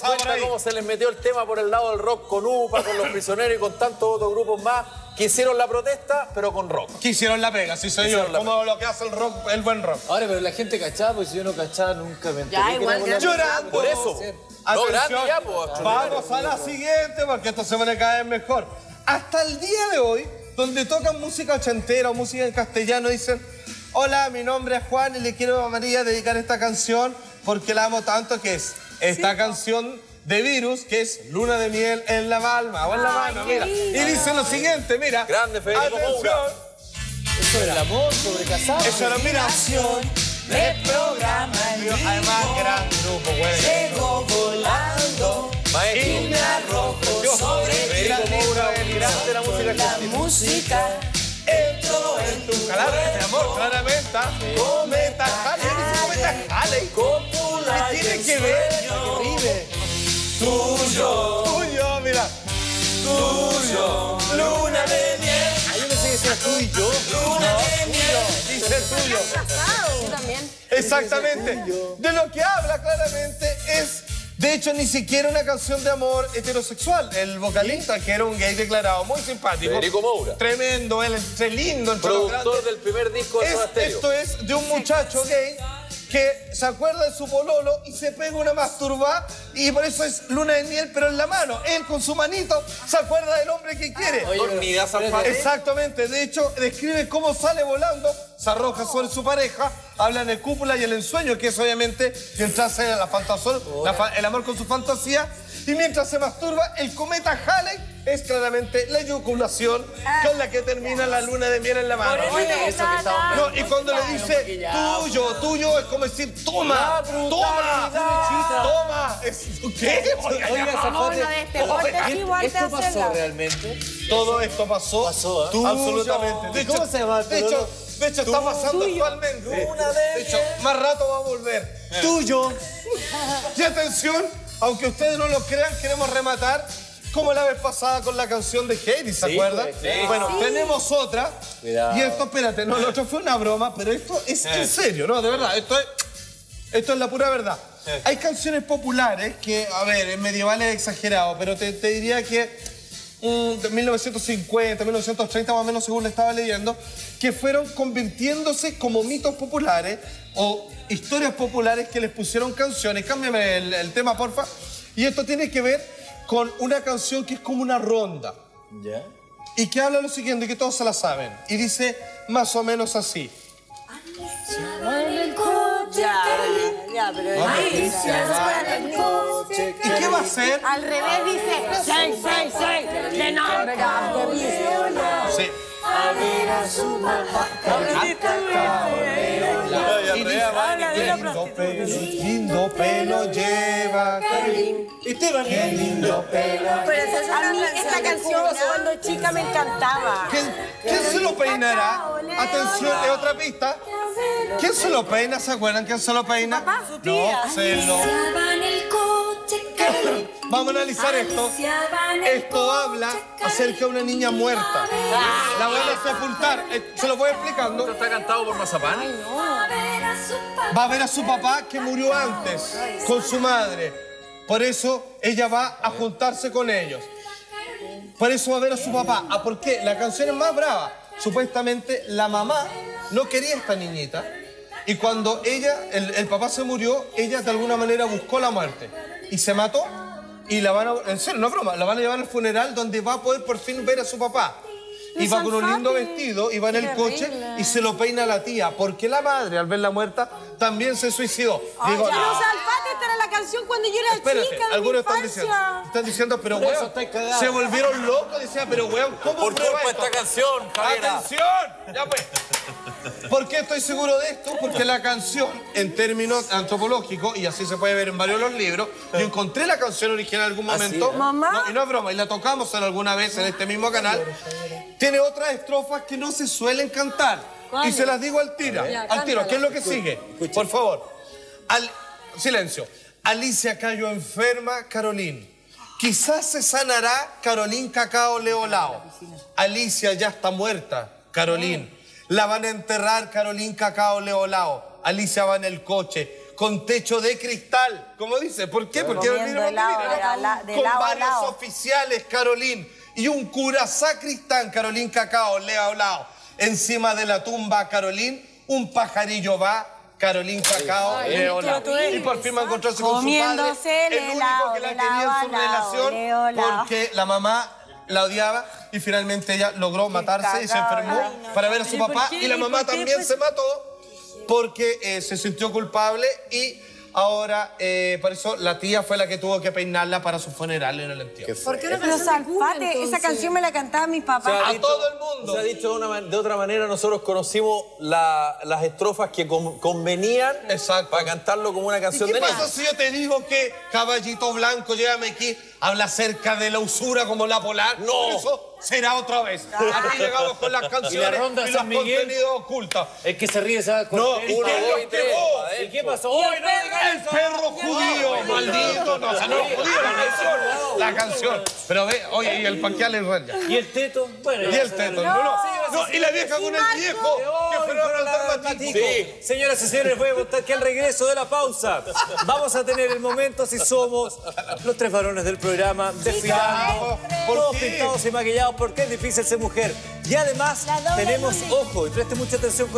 pasado por ahí. cómo se les metió el tema por el lado del rock con UPA, con los prisioneros y con tantos otros grupos más que hicieron la protesta, pero con rock. Que hicieron la pega, sí señor. Como lo que hace el rock, el buen rock. Ahora, pero la gente cachaba, pues si yo no cachaba nunca me enteré Ya, que igual, la- Llorando. Por eso. No, grande ya, pues. Vamos a la siguiente porque esto se pone cada vez mejor. Hasta el día de hoy, donde tocan música ochentera o música en castellano, dicen: Hola, mi nombre es Juan y le quiero a María dedicar esta canción porque la amo tanto que es esta canción de Virus, que es Luna de Miel en la palma o en la qué mira. Y dice lo siguiente, mira. Grande Federico. Moura. Eso del amor, sobre casado. Eso era, mira. Me programa Además, gran grupo, güey. Llego volando Maestro. me arrojo sobre Federico Moura, el grande de la música la música. Entro en tu Claro, mi amor, claramente. Cometa Halley, dice Cometa Halley. Cópula ¿Qué tiene que ver? Vive. tuyo, Tuyo, mira. tuyo, luna de miel, Ahí yo pensé que decía tú y yo. luna de miel. Dice tuyo. Yo también. Exactamente. De lo que habla claramente es, de hecho, ni siquiera una canción de amor heterosexual. El vocalista, que era un gay declarado, muy simpático. Federico Moura. Tremendo, él entre lindo, los Productor del primer disco de Es- esto es de un muchacho gay que se acuerda de su pololo y se pega una masturba y por eso es luna de miel, pero en la mano. Él con su manito se acuerda del hombre que quiere. Oye, Dormida, espérate. Zafate. Exactamente, de hecho describe cómo sale volando, se arroja sobre su pareja, habla de cúpula y el ensueño, que es obviamente mientras hace la fantasía, la el amor con su fantasía, y mientras se masturba, el cometa Halley es claramente la eyaculación con la que termina la luna de miel en la mano. Por eso eso que tanto. No, y cuando le dice tuyo, tuyo, es como decir toma, toma, toma. Es- ¿Qué? Oiga, este ¿esto pasó realmente? Todo esto pasó. Pasó, ¿eh? Tuyo. Absolutamente. ¿Y cómo se llama De hecho, de hecho está pasando actualmente. De hecho, más rato va a volver. Tuyo. Y atención, aunque ustedes no lo crean, queremos rematar como la vez pasada con la canción de Heidi, ¿se Sí, acuerdan? pues, sí. Bueno, tenemos otra. Cuidado. Y esto, espérate, no, lo otro fue una broma, pero esto es en serio, ¿no? De verdad, esto es, esto es la pura verdad. Hay canciones populares que, a ver, en medieval es exagerado, pero te, te diría que mm, de 1950, 1930 más o menos, según le estaba leyendo, que fueron convirtiéndose como mitos populares o historias populares que les pusieron canciones. Cámbiame el, el tema, porfa. Y esto tiene que ver con una canción que es como una ronda ¿Ya? y que habla lo siguiente, que todos se la saben. Y dice más o menos así. Ya, ya, pero Ay, ¿Y qué va a hacer? al revés dice seis, seis, seis, de nombre Sí. Y dice, Lindo pelo, lindo pelo lleva. Esteban, qué lindo pelo. A mí esta canción cuando chica me encantaba. ¿Quién, quién se lo peinará? Atención, es otra pista. ¿Quién se lo peina? ¿Se acuerdan quién se lo peina? No, se lo... Vamos a analizar esto. Esto habla acerca de una niña muerta. La van a sepultar. Eh, Se lo voy explicando. ¿Esto está cantado por Mazapán? Va a ver a su papá que murió antes con su madre. Por eso ella va a juntarse con ellos. Por eso va a ver a su papá. ¿Ah, ¿Por qué? La canción es más brava. Supuestamente la mamá no quería a esta niñita. Y cuando ella, el, el papá se murió, ella de alguna manera buscó la muerte. Y se mató. Y la van a, en serio, no es broma, la van a llevar al funeral donde va a poder por fin ver a su papá. Y va con un lindo vestido y va en el coche y se lo peina la tía. Porque la madre, al verla muerta, también se suicidó. Digo, Pero no, canción cuando yo era espérate, chica, de mi algunos están diciendo, están diciendo, pero weón, se volvieron locos, decía, pero weón, ¿cómo Por culpa esto? esta canción, Javiera. ¡Atención! Ya pues. ¿Por qué estoy seguro de esto? Porque la canción, en términos antropológicos, y así se puede ver en varios de los libros, yo encontré la canción original en algún momento. Mamá. No, y no es broma, y la tocamos en alguna vez en este mismo canal. Tiene otras estrofas que no se suelen cantar. Y se las digo al tiro. Ya, al tiro. ¿Qué es lo que sigue? Por favor. Al- Silencio. Alicia cayó enferma, Carolín. Quizás se sanará Carolín Cacao Leolao. Alicia ya está muerta, Carolín. La van a enterrar Carolín Cacao Leolao. Alicia va en el coche con techo de cristal. ¿Cómo dice? ¿Por qué? Porque mira, de con lado varios lado. oficiales, Carolín, y un cura sacristán, Carolín Cacao, le ha hablado. Encima de la tumba, Carolín, un pajarillo va, Carolín ha hablado. Y por fin va a encontrarse con su padre, el el único que la quería en su relación, porque la mamá la odiaba y finalmente ella logró matarse y se enfermó para ver a su ¿Y por papá. y la ¿Y mamá también se mató porque eh, se sintió culpable y ahora eh, por eso la tía fue la que tuvo que peinarla para su funeral en el entierro. ¿Por qué una Pero Salfate, esa canción me la papás. Se ha A dicho- todo el mundo. Se ha dicho de, una man- de otra manera, nosotros conocimos la- las estrofas que con- convenían Exacto. para cantarlo como una ¿Y canción qué de pasa si yo te digo que Caballito Blanco, llévame aquí, habla acerca de la usura como la polar? No. Eso será otra vez. Aquí llegamos con las canciones ronda y San los Miguel? contenidos ocultos. El que se ríe, ¿sabes? No, ¿Y ¿y Uno, dos y tres, pa' qué pasó? ¡Hoy no El perro judío, maldito. No, o sea, no judío, la canción. La. Pero ve, oye, y el paquial es real ya. ¿Y el teto? Bueno, Y el teto, no, no. Y la vieja con el viejo que fueron a. Sí. Señoras y señores, voy a contar que al regreso de la pausa vamos a tener el momento si somos los tres varones del programa desfilando, ¿por todos pintados y maquillados porque es difícil ser mujer. Y además tenemos, ojo, y preste mucha atención con